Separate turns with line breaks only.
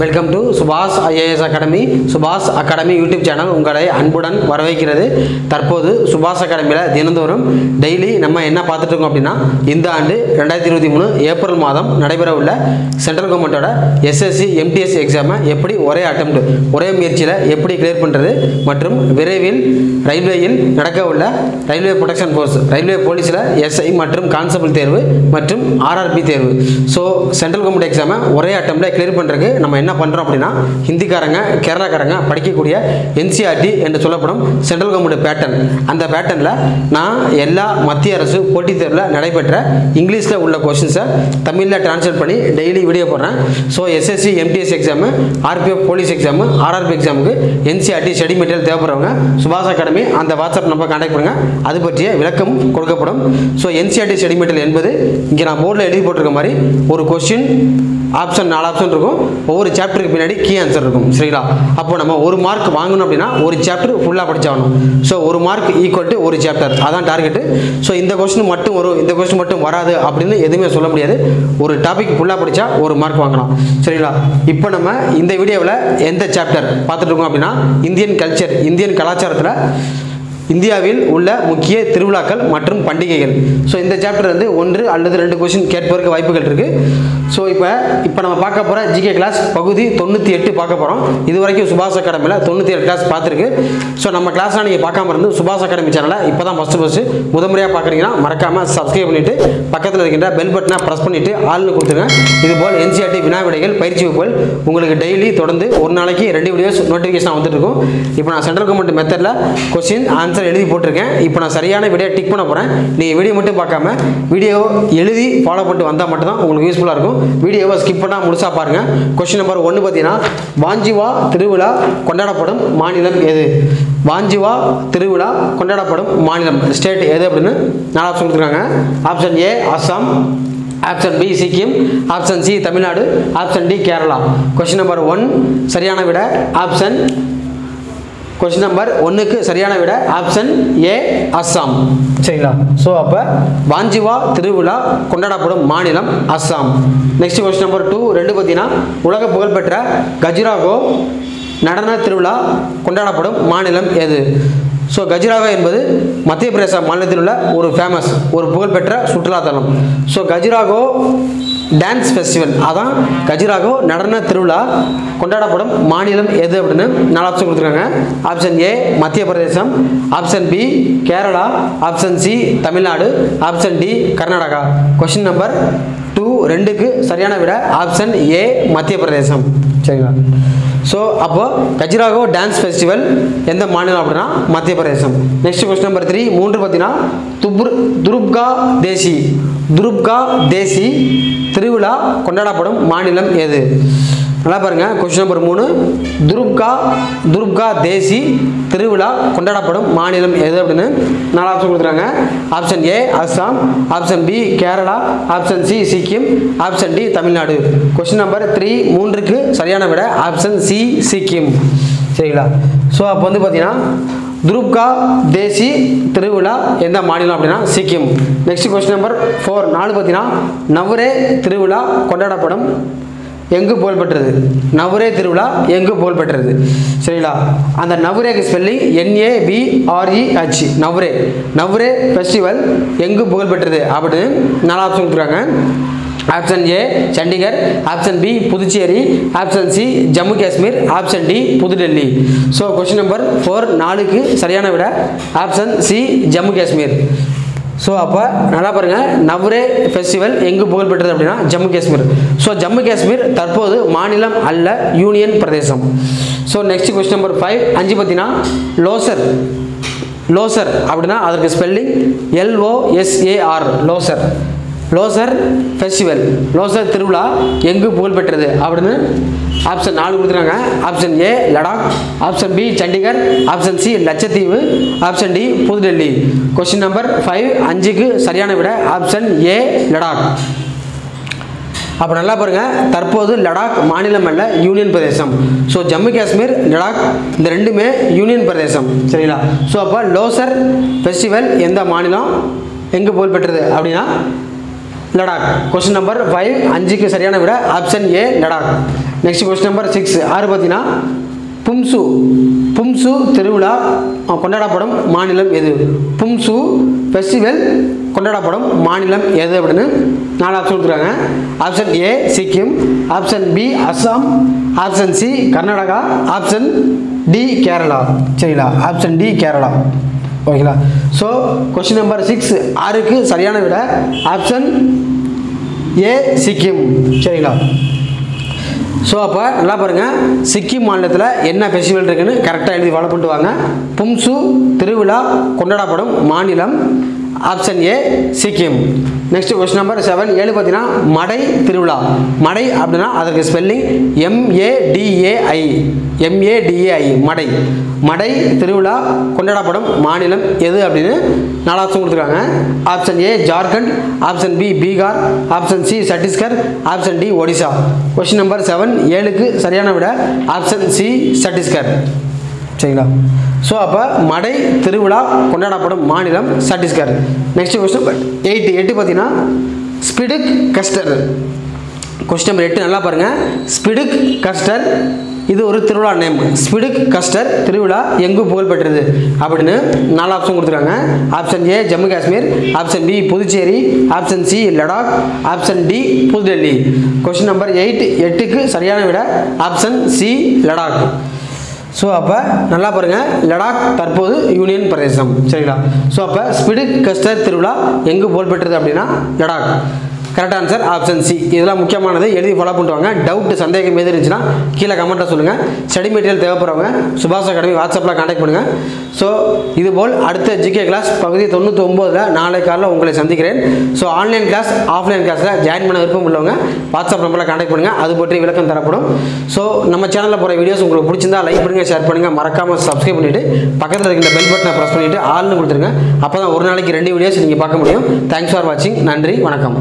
Welcome to Subash IAS academy Subash academy YouTube channel உங்களை அன்புடன் வரவேற்கிறது. தற்போது சுபாஷ் அகாடமியில் தினந்தோறும் டெய்லி நம்ம என்ன பார்த்துட்டு இருக்கோம் அப்படின்னா இந்த ஆண்டு ரெண்டாயிரத்தி இருபத்தி மூணு ஏப்ரல் மாதம் நடைபெற உள்ள சென்ட்ரல் கவர்மெண்ட்டோட எஸ்எஸ்சி எம்டிஎஸ் எக்ஸாமை எப்படி ஒரே அட்டம் ஒரே முயற்சியில் எப்படி கிளியர் பண்ணுறது மற்றும் விரைவில் ரயில்வேயில் நடக்க உள்ள ரயில்வே ப்ரொடெக்ஷன் ஃபோர்ஸ் ரயில்வே போலீஸில் எஸ்ஐ மற்றும் கான்ஸ்டபிள் தேர்வு மற்றும் ஆர்ஆர்பி தேர்வு. ஸோ சென்ட்ரல் கவர்மெண்ட் எக்ஸாமை ஒரே அட்டம்ப்டில் கிளியர் பண்ணுறதுக்கு நம்ம என்ன என்ன பண்ணுறோம் அப்படின்னா ஹிந்திக்காரங்க கேரளாக்காரங்க படிக்கக்கூடிய என்சிஆர்டி என்று சொல்லப்படும் சென்ட்ரல் கவர்மெண்ட் பேட்டர்ன் அந்த பேட்டர்னில் நான் எல்லா மத்திய அரசு போட்டித் தேர்வில் நடைபெற்ற இங்கிலீஷில் உள்ள கொஷின்ஸை தமிழில் டிரான்ஸ்லேட் பண்ணி டெய்லி வீடியோ போடுறேன். So SSC MTS exam RPF police exam RRB எக்ஸாமுக்கு என்சிஆர்டி ஸ்டடி மெட்டீரியல் தேவைப்படுறவங்க சுபாஷ் அகாடமி அந்த வாட்ஸ்அப் நம்பர் கான்டாக்ட் பண்ணுங்கள் அது பற்றிய விளக்கம் கொடுக்கப்படும். ஸோ என்சிஆர்டி ஸ்டடி மெட்டீரியல் என்பது இங்கே நான் போர்டில் எழுதி போட்டிருக்க மாதிரி ஒரு கொஸ்டின் ஆப்ஷன் நாலு ஆப்ஷன் இருக்கும். ஒவ்வொரு சாப்டருக்கு பின்னாடி கீ ஆன்சர் இருக்கும். சரிங்களா? அப்போ நம்ம ஒரு மார்க் வாங்கணும் அப்படின்னா ஒரு சாப்டர் ஃபுல்லாக படிச்சாகணும். ஸோ ஒரு மார்க் ஈக்குவல் டு ஒரு சாப்டர் அதான் டார்கெட்டு ஸோ இந்த கொஸ்டின் மட்டும் வரும். இந்த கொஸ்டின் மட்டும் வராது அப்படின்னு எதுவுமே சொல்ல முடியாது. ஒரு டாபிக் ஃபுல்லாக படித்தா ஒரு மார்க் வாங்கலாம். சரிங்களா? இப்போ நம்ம இந்த வீடியோவில் எந்த சாப்டர் பார்த்துட்டு இருக்கோம் அப்படின்னா இந்தியன் கல்ச்சர் இந்தியன் கலாச்சாரத்தில் இந்தியாவில் உள்ள முக்கிய திருவிழாக்கள் மற்றும் பண்டிகைகள். ஸோ இந்த சாப்டர் வந்து ஒன்று அல்லது ரெண்டு கொஸ்டின் கேட்பதற்கு வாய்ப்புகள் இருக்குது ஸோ இப்போ இப்போ நம்ம பார்க்க போகிற ஜிகே கிளாஸ் பகுதி தொண்ணூற்றி எட்டு பார்க்க போகிறோம் இது வரைக்கும் சுபாஷ் அகாடமியில் தொண்ணூற்றி ஏழு கிளாஸ் பார்த்துருக்கு. ஸோ நம்ம கிளாஸ்லாம் நீங்கள் பார்க்காம இருந்து சுபாஷ் அகாடமி சேனலை இப்போ தான் ஃபஸ்ட்டு ஃபஸ்ட்டு முதன்முறையாக பார்க்குறீங்கன்னா மறக்காமல் சப்ஸ்கிரைப் பண்ணிவிட்டு பக்கத்தில் இருக்கின்ற பெல் பட்டனை ப்ரெஸ் பண்ணிவிட்டு ஆள்னு கொடுத்துருங்க. இதுபோல் என்சிஆர்டி வினா விடைகள் பயிற்சி வகுப்புகள் உங்களுக்கு டெய்லி தொடர்ந்து ஒரு நாளைக்கு ரெண்டு வீடியோஸ் நோட்டிஃபிகேஷன் வந்துட்டு இருக்கும். இப்போ நான் சென்ட்ரல் கவர்மெண்ட் மெத்தடில் கொஸ்டின் ஆன்சர் எழுதி போட்டிருக்கேன். இப்போ நான் சரியான வீடியோ டிக் பண்ண போகிறேன் நீங்கள் வீடியோ மட்டும் பார்க்காம வீடியோ எழுதி ஃபாலோ பண்ணிட்டு வந்தால் மட்டும்தான் உங்களுக்கு யூஸ்ஃபுல்லாக இருக்கும். வீடியோவை ஸ்கிப் பண்ணால் முழுசாக பாருங்கள் கொஸ்டின் நம்பர் ஒன்று பார்த்தீங்கன்னா வாஞ்சிவா திருவிழா கொண்டாடப்படும் மாநிலம் எது? வாஞ்சிவா திருவிழா கொண்டாடப்படும் மாநிலம். ஸ்டேட் எது அப்படின்னு நாலு ஆப்ஷன் கொடுத்துருக்காங்க. Option A Assam option B Sikkim option C Tamil Nadu option D Kerala question number one சரியான விட. ஆப்ஷன் கொஸ்டின் நம்பர் ஒன்றுக்கு சரியான விட ஆப்ஷன் ஏ அஸ்ஸாம் சரிங்களா? ஸோ அப்போ வாஞ்சிவா திருவிழா கொண்டாடப்படும் மாநிலம் Assam. Next question number two ரெண்டு பார்த்தீங்கன்னா உலக புகழ்பெற்ற கஜுராகோ நடன திருவிழா கொண்டாடப்படும் மாநிலம் எது? ஸோ கஜுராகோ என்பது மத்திய பிரதேச மாநிலத்தில் உள்ள ஒரு ஃபேமஸ் ஒரு புகழ்பெற்ற சுற்றுலாத்தலம். ஸோ கஜுராகோ டான்ஸ் ஃபெஸ்டிவல் அதான் கஜுராகோ நடன திருவிழா கொண்டாடப்படும் மாநிலம் எது அப்படின்னு நாலு ஆப்ஷன் கொடுத்துருக்காங்க. ஆப்ஷன் ஏ மத்திய பிரதேசம். Option B Kerala. Option C Tamil Nadu. Option D Karnataka. Question number two ரெண்டுக்கு சரியான விட. ஆப்ஷன் ஏ மத்திய பிரதேசம். சரிங்களா? ஸோ அப்போது கஜிராகோ டான்ஸ் ஃபெஸ்டிவல் எந்த மாநிலம் அப்படின்னா மத்திய பிரதேசம். நெக்ஸ்ட் கொஸ்டின் நம்பர் த்ரீ மூன்று பார்த்தீங்கன்னா துப்ரு துருப்கா தேசி. துருப்கா தேசி திருவிழா கொண்டாடப்படும் மாநிலம் எது? நல்லா பாருங்க. கொஸ்டின் நம்பர் மூணு. துருப்கா துருப்கா தேசி திருவிழா கொண்டாடப்படும் மாநிலம் எது அப்படின்னு நாலு ஆப்ஷன் கொடுத்துருக்காங்க. Option A Assam option B Kerala option C Sikkim option D Tamil Nadu question number three மூன்றுக்கு சரியான விட. ஆப்ஷன் சி சிக்கிம் சரிங்களா? ஸோ அப்போ வந்து பார்த்தீங்கன்னா துருப்கா தேசி திருவிழா எந்த மாநிலம் அப்படின்னா Sikkim next question number four நாலு பார்த்தீங்கன்னா நவரே திருவிழா கொண்டாடப்படும் எங்கு புகழ்பெற்றது? நவரே திருவிழா எங்கு புகழ்பெற்றது? சரிங்களா? அந்த நவரேக்கு ஸ்பெல்லிங் என்ஏபிஆர்இஹெச் நவரே. நவரே ஃபெஸ்டிவல் எங்கு புகழ்பெற்றது? அப்படின்னு நாலு ஆப்ஷன் கொடுத்துருக்காங்க option A Chandigarh. Option B Puducherry. Option C Jammu Kashmir. Option D New Delhi. So question number four நாலுக்கு சரியான விட. Option C Jammu Kashmir. So அப்போ நல்லா பாருங்கள் நவ்ரே ஃபெஸ்டிவல் எங்கு புகழ்பெற்றது அப்படின்னா ஜம்மு காஷ்மீர். ஸோ ஜம்மு காஷ்மீர் தற்போது மாநிலம் அல்ல யூனியன் பிரதேசம். So next question number five அஞ்சு பார்த்தீங்கன்னா லோசர். லோசர் அப்படின்னா அதற்கு spelling LOSAR Losar. Losar festival Losar திருவிழா எங்கு புகழ்பெற்றது? அப்படின்னு ஆப்ஷன் நாலு கொடுத்துருக்காங்க. Option A Ladakh. Option B Chandigarh. Option C Lakshadweep. Option D New Delhi. Question number five அஞ்சுக்கு சரியான விட. Option A Ladakh. அப்போ நல்லா பாருங்கள் தற்போது லடாக் மாநிலம் அல்ல யூனியன் பிரதேசம். ஸோ ஜம்மு காஷ்மீர் லடாக் இந்த ரெண்டுமே யூனியன் பிரதேசம். சரிங்களா? ஸோ அப்போ லோசர் ஃபெஸ்டிவல் எந்த மாநிலம்? எங்கே புகழ்பெற்றது? அப்படின்னா லடாக். கொஸ்டின் நம்பர் ஃபைவ் அஞ்சுக்கு சரியான விட option A Ladakh. Next question number six ஆறு பார்த்தீங்கன்னா பும்சு பும்சு திருவிழா கொண்டாடப்படும் மாநிலம் எது? பும்சு ஃபெஸ்டிவல் கொண்டாடப்படும் மாநிலம் எது அப்படின்னு நாலு ஆப்ஷன் கொடுத்துருக்காங்க. Option A Sikkim. Option B Assam. Option C Karnataka. Option D Kerala. சரிங்களா? Option D Kerala. ஓகேங்களா ஸோ கொஸ்டின் நம்பர் சிக்ஸ் ஆறுக்கு சரியான விட. ஆப்ஷன் ஏ சிக்கிம் சரிங்களா? ஸோ அப்போ நல்லா பாருங்கள் சிக்கிம் மாநிலத்தில் என்ன ஃபெஸ்டிவல் இருக்குன்னு கரெக்டாக எழுதி ஃபாலோ பண்ணிட்டு வாங்க. பும்சு திருவிழா கொண்டாடப்படும் மாநிலம். Option A Sikkim next question number seven ஏழு பார்த்தீங்கன்னா மடை திருவிழா. மடை அப்படின்னா அதற்கு ஸ்பெல்லிங் எம்ஏடிஏஐ எம்ஏடிஏஐ மடை. மடை திருவிழா கொண்டாடப்படும் மாநிலம் எது அப்படின்னு நாலு ஆப்ஷன் கொடுத்துருக்காங்க. Option A Jharkhand option B Bihar option C Chhattisgarh option D Odisha question number seven ஏழுக்கு சரியான விட. ஆப்ஷன் சி சத்தீஸ்கர் சரிங்களா? ஸோ அப்போ மடை திருவிழா கொண்டாடப்படும் மாநிலம் சத்தீஸ்கர் நெக்ஸ்ட் கொஸ்டின் எயிட்டு எட்டு பார்த்தீங்கன்னா ஸ்பிடுக் கஸ்டர் கொஸ்டின் நம்பர் எட்டு நல்லா பாருங்கள் ஸ்பிடுக் கஸ்டர் இது ஒரு திருவிழா நேம் ஸ்பிடுக் கஸ்டர் திருவிழா எங்கு புகழ்பெற்றது அப்படின்னு நாலு ஆப்ஷன் கொடுத்துருக்காங்க. Option A Jammu Kashmir. Option B Puducherry. Option C Ladakh. Option D Pudhu Delhi. Question number eight எட்டுக்கு சரியான விட. Option C Ladakh. ஸோ அப்போ நல்லா பாருங்கள் லடாக் தற்போது யூனியன் பிரதேசம். சரிங்களா? ஸோ அப்போ ஸ்பிடிக் கஸ்டர் திருவிழா எங்கு புகழ்பெற்றது அப்படின்னா Ladakh. Correct answer option C இதெல்லாம் முக்கியமானது எழுதி ஃபாலோ பண்ணுவாங்க டவுட் சந்தேகம் எது இருந்துச்சுன்னா கீழே கமெண்ட்டில் சொல்லுங்கள் ஸ்டடி மெட்டீரியல் தேவைப்படுறவங்க சுபாஷ் அகாடமி வாட்ஸ்அப்பில் கான்டாக்ட் பண்ணுங்கள் ஸோ இதுபோல் அடுத்த ஜிகே கிளாஸ் பகுதி தொண்ணூற்றி ஒம்போதில் நாளை காலையில் உங்களை சந்திக்கிறேன். ஸோ ஆன்லைன் கிளாஸ் ஆஃப்லைன் கிளாஸில் ஜாயின் பண்ண விருப்பம் உள்ளவங்க வாட்ஸ்அப் நம்பரில் கான்டாக்ட் பண்ணுங்கள் அது பற்றி விளக்கம் தரப்படும். ஸோ நம்ம சேனலில் போகிற வீடியோஸ் உங்களுக்கு பிடிச்சிருந்தா லைக் பண்ணுங்கள் ஷேர் பண்ணுங்கள் மறக்காமல் சப்ஸ்கிரைப் பண்ணிவிட்டு பக்கத்தில் இருக்கிற பெல் பட்டனை ப்ரெஸ் பண்ணிவிட்டு ஆள்னு கொடுத்துருங்க. அப்போ தான் ஒரு நாளைக்கு ரெண்டு வீடியோஸ் நீங்கள் பார்க்க முடியும். தேங்க்ஸ் ஃபார் வாட்சிங் நன்றி வணக்கம்.